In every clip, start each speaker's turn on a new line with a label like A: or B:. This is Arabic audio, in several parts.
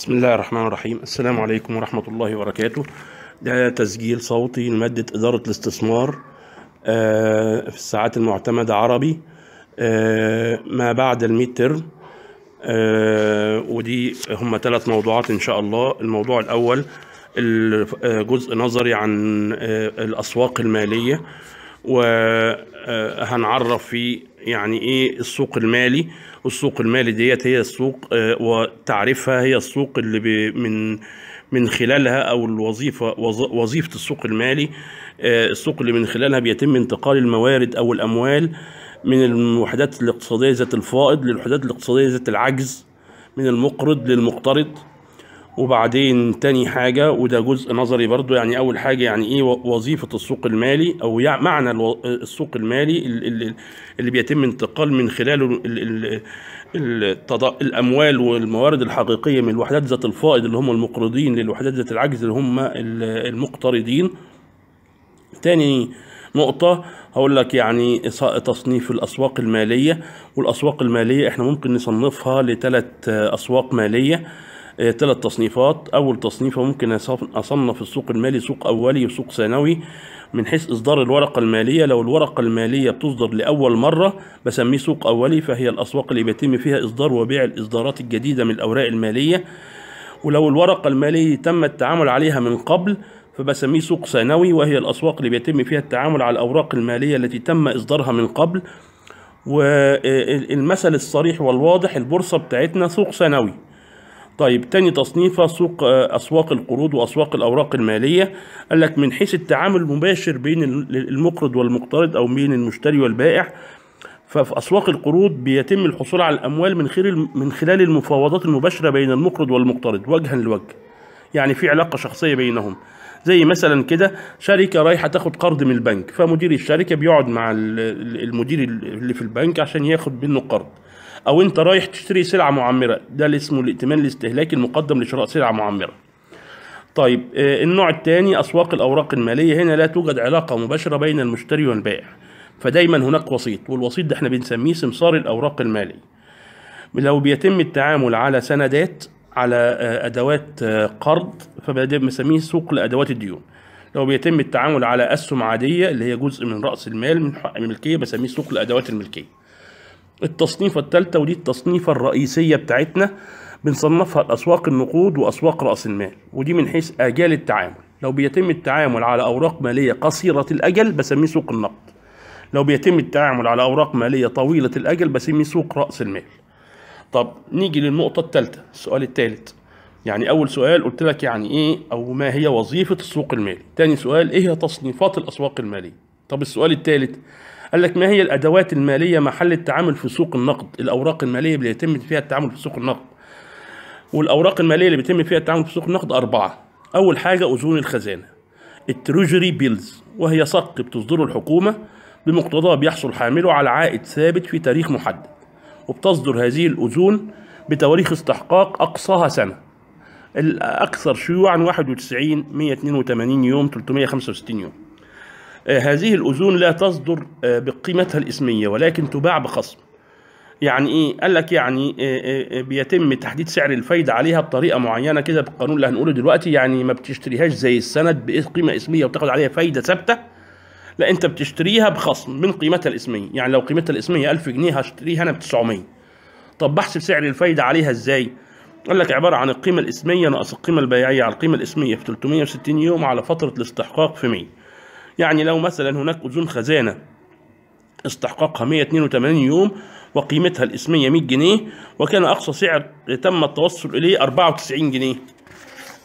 A: بسم الله الرحمن الرحيم السلام عليكم ورحمة الله وبركاته ده تسجيل صوتي لمادة إدارة الاستثمار في الساعات المعتمدة عربي. آه، ما بعد الميد ترم آه، ودي هم ثلاث موضوعات إن شاء الله. الموضوع الأول ال- جزء نظري عن آه، الأسواق المالية. وهنعرف فيه يعني إيه السوق المالي؟ والسوق المالي ديت هي السوق آه، وتعريفها هي السوق اللي من من خلالها أو الوظيفة وظ- وظيفة السوق المالي آه، السوق اللي من خلالها بيتم انتقال الموارد أو الأموال من الوحدات الاقتصادية ذات الفائض للوحدات الاقتصادية ذات العجز من المقرض للمقترض. وبعدين تاني حاجة وده جزء نظري برضو يعني أول حاجة يعني إيه وظيفة السوق المالي أو يع- معنى السوق المالي ال- ال- اللي بيتم انتقال من خلاله الأموال والموارد الحقيقية من الوحدات ذات الفائض اللي هم المقرضين للوحدات ذات العجز اللي هم ال- المقترضين. تاني نقطة هقول لك يعني تصنيف الأسواق المالية والأسواق المالية إحنا ممكن نصنفها لثلاث أسواق مالية. ثلاث تصنيفات. أول تصنيفة ممكن أصنف السوق المالي سوق أولي وسوق ثانوي من حيث إصدار الورقة المالية. لو الورقة المالية بتصدر لأول مرة بسميه سوق أولي فهي الأسواق اللي بيتم فيها إصدار وبيع الإصدارات الجديدة من الأوراق المالية. ولو الورقة المالية تم التعامل عليها من قبل فبسميه سوق ثانوي وهي الأسواق اللي بيتم فيها التعامل على الأوراق المالية التي تم إصدارها من قبل. والمثل الصريح والواضح البورصة بتاعتنا سوق ثانوي. طيب تاني تصنيفة سوق آه، أسواق القروض وأسواق الأوراق المالية قال لك من حيث التعامل المباشر بين المقرض والمقترض أو بين المشتري والبائع ففي أسواق القروض بيتم الحصول على الأموال من خلال من خلال المفاوضات المباشرة بين المقرض والمقترض وجها لوجه يعني في علاقة شخصية بينهم. زي مثلا كده شركة رايحة تاخد قرض من البنك فمدير الشركة بيقعد مع ال- ال- المدير اللي في البنك عشان ياخد منه قرض. أو أنت رايح تشتري سلعة معمرة. ده اللي اسمه الائتمان الاستهلاكي المقدم لشراء سلعة معمرة. طيب آه، النوع الثاني أسواق الأوراق المالية. هنا لا توجد علاقة مباشرة بين المشتري والبائع. فدايما هناك وسيط والوسيط ده إحنا بنسميه سمسار الأوراق المالية. لو بيتم التعامل على سندات على آه، أدوات آه، قرض فبنسميه سوق لأدوات الديون. لو بيتم التعامل على أسهم عادية اللي هي جزء من رأس المال من حق الملكية بسميه سوق لأدوات الملكية. التصنيفة الثالثة ودي التصنيفة الرئيسية بتاعتنا بنصنفها الأسواق النقود وأسواق رأس المال ودي من حيث آجال التعامل. لو بيتم التعامل على أوراق مالية قصيرة الأجل بسميه سوق النقد. لو بيتم التعامل على أوراق مالية طويلة الأجل بسميه سوق رأس المال. طب نيجي للنقطة الثالثة السؤال الثالث. يعني أول سؤال قلت لك يعني إيه أو ما هي وظيفة السوق المالي؟ تاني سؤال إيه هي تصنيفات الأسواق المالية؟ طب السؤال الثالث قال لك ما هي الأدوات المالية محل التعامل في سوق النقد؟ الأوراق المالية اللي يتم فيها التعامل في سوق النقد. والأوراق المالية اللي بيتم فيها التعامل في سوق النقد أربعة. أول حاجة أذون الخزانة ال treasury bills وهي صك بتصدره الحكومة بمقتضاه بيحصل حامله على عائد ثابت في تاريخ محدد. وبتصدر هذه الأذون بتواريخ استحقاق أقصاها سنة. الأكثر شيوعا 91 182 يوم 365 يوم. هذه الأذون لا تصدر آه، بقيمتها الإسمية ولكن تباع بخصم. يعني إيه؟ قال لك يعني آه، آه، آه، بيتم تحديد سعر الفايده عليها بطريقة معينة كده بالقانون اللي هنقوله دلوقتي. يعني ما بتشتريهاش زي السند بقيمه إسمية وتاخد عليها فايدة ثابتة. لا أنت بتشتريها بخصم من قيمتها الإسمية. يعني لو قيمتها الإسمية 1000 جنيه هشتريها أنا ب 900 طب بحسب سعر الفايده عليها إزاي؟ قال لك عبارة عن القيمة الإسمية ناقص القيمة البيعية على القيمة الإسمية في 360 يوم على فترة الاستحقاق في 100 يعني لو مثلا هناك اذون خزانة استحقاقها 182 يوم وقيمتها الإسمية 100 جنيه وكان أقصى سعر تم التوصل إليه 94 جنيه.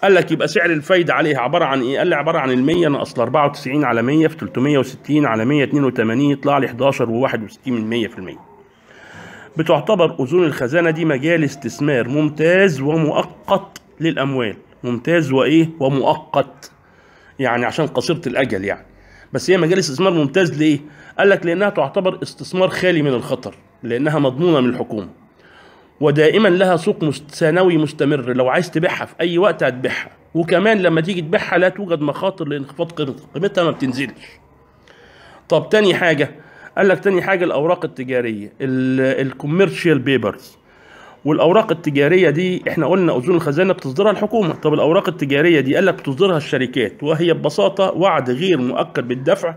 A: قال لك يبقى سعر الفايدة عليها عبارة عن إيه؟ قال لي عبارة عن ال 100 ناقص ال 94 على 100 في 360 على 182 يطلع لي 11 و61 من 100% بتعتبر أذون الخزانة دي مجال استثمار ممتاز ومؤقت للأموال. ممتاز وإيه؟ ومؤقت. يعني عشان قصيرة الأجل يعني. بس هي مجال استثمار ممتاز ليه؟ قال لك لأنها تعتبر استثمار خالي من الخطر لأنها مضمونة من الحكومة. ودائما لها سوق ثانوي مستمر لو عايز تبيعها في أي وقت هتبيعها. وكمان لما تيجي تبيعها لا توجد مخاطر لإنخفاض قيمتها قيمتها ما بتنزلش. طب تاني حاجة قال لك تاني حاجة الأوراق التجارية ال commercial papers. والأوراق التجارية دي إحنا قلنا أذون الخزانة بتصدرها الحكومة. طب الأوراق التجارية دي قال لك بتصدرها الشركات وهي ببساطة وعد غير مؤكد بالدفع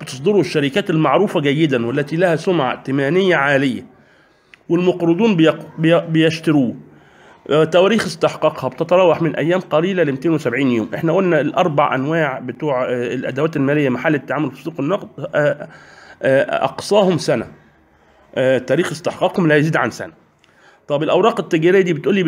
A: بتصدره الشركات المعروفة جيدا والتي لها سمعة ائتمانية عالية. والمقرضون بيشتروه. آه، تواريخ استحقاقها بتتراوح من أيام قليلة ل 270 يوم. إحنا قلنا الأربع أنواع بتوع آه، الأدوات المالية محل التعامل في سوق النقد آه، أقصاهم سنة. تاريخ استحقاقهم لا يزيد عن سنة. طب الأوراق التجارية دي بتقول لي